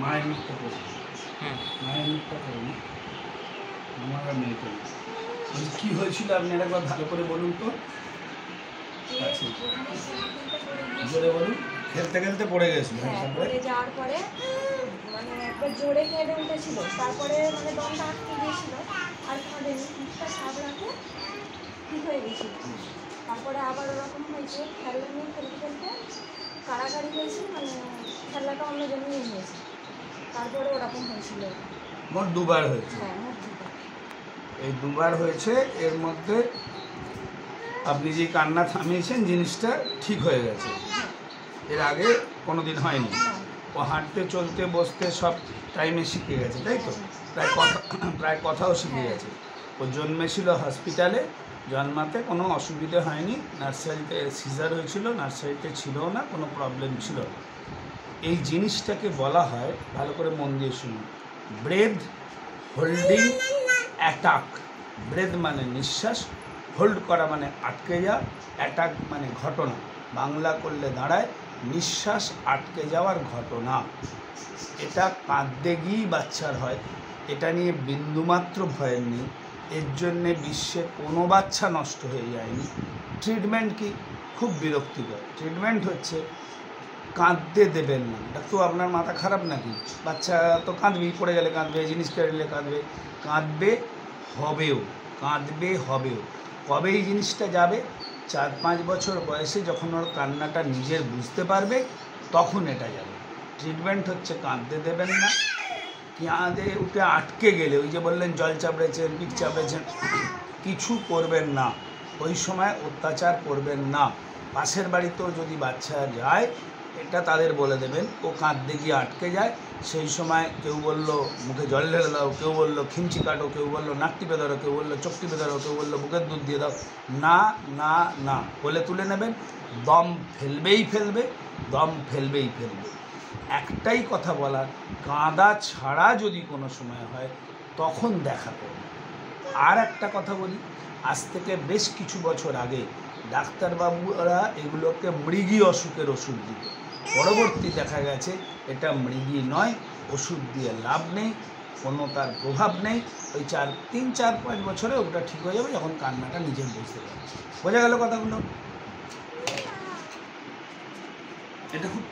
মায়ের মায়ের আমার না। কী হয়েছিল আপনি একবার ভালো করে বলুন তো জোরে বলুন খেলতে খেলতে পড়ে পড়ে যাওয়ার পরে মানে একবার জোরে তারপরে মানে দমটা আর ঠিক হয়ে তারপরে আবার ওরকম হয়েছে খেলনা নিয়ে খেলতে খেলতে মানে খেলাটা অন্য জন্যই হয়েছে তারপরে ওরকম হয়েছিল। মোট দুবার হয়েছে। হ্যাঁ এই দুবার হয়েছে এর মধ্যে আপনি যে কান্না থামিয়েছেন জিনিসটা ঠিক হয়ে গেছে। এর আগে কোনো দিন হয়নি। হ্যাঁ ও হাঁটতে চলতে বসতে সব টাইমে শিখে গেছে তাই তো? প্রায় কথা প্রায় কথাও শিখে গেছে। ও জন্মেছিল হসপিটালে জন্মাতে কোনো অসুবিধে হয়নি। নার্সারিতে সিজার হয়েছিল নার্সারিতে ছিল না কোনো প্রবলেম ছিল না। এই জিনিসটাকে বলা হয়, ভালো করে মন দিয়ে শুনুন ব্রেথ হোল্ডিং অ্যাটাক। ব্রেথ মানে নিঃশ্বাস, হোল্ড করা মানে আটকে যাওয়া, অ্যাটাক মানে ঘটনা। বাংলা করলে দাঁড়ায়, নিঃশ্বাস আটকে যাওয়ার ঘটনা। এটা কাঁদতে গিয়েই বাচ্চার হয়। এটা নিয়ে বিন্দুমাত্র ভয়ের নেই। এর জন্যে বিশ্বে কোনো বাচ্চা নষ্ট হয়ে যায়নি। ট্রিটমেন্ট কি? খুব বিরক্তিকর। ট্রিটমেন্ট হচ্ছে কাঁদতে দেবেন না। ডাক্তার আপনার মাথা খারাপ নাকি? বাচ্চা তো কাঁদবেই পড়ে গেলে কাঁদবে জিনিস কেড়ে কাঁদবে। কাঁদবে হবেও কাঁদবে হবেও। কবে এই জিনিসটা যাবে? চার পাঁচ বছর বয়সে যখন ওর কান্নাটা নিজের বুঝতে পারবে, তখন এটা যাবে। ট্রিটমেন্ট হচ্ছে কাঁদতে দেবেন না। কাঁদে উঠে আটকে গেলে, ওই যে বললেন, জল চাপড়েছেন পিঠ চাপড়েছেন, কিছু করবেন না। ওই সময় অত্যাচার করবেন না। পাশের বাড়িতেও যদি বাচ্চা যায় এটা তাদের বলে দেবেন। ও কাঁদতে গিয়ে আটকে যায়। সেই সময় কেউ বলল, মুখে জল ঢেলে দাও। কেউ বলল খিমচি কাটো। কেউ বলল নাক টিপে ধরো কেউ বলল চোখ টিপে ধরো কেউ বলল, বুকের দুধ দিয়ে দাও। না না না, বলে তুলে নেবেন। দম ফেলবেই ফেলবে, দম ফেলবেই ফেলবে। একটাই কথা বলার, কাঁদা ছাড়া যদি কোনো সময় হয়, তখন দেখা করবে। আর একটা কথা বলি, আজ থেকে বেশ কিছু বছর আগে ডাক্তারবাবুরা এগুলোকে মৃগী অসুখের ওষুধ দিত পরবর্তী দেখা গেছে, এটা মৃগি নয়, ওষুধ দিয়ে লাভ নেই কোনো তার প্রভাব নেই, ওই চার, তিন, চার, পাঁচ বছরে ওটা ঠিক হয়ে যাবে যখন কান্নাটা নিজে বুঝতে পারবে বোঝা গেল কথাগুলো? এটা খুব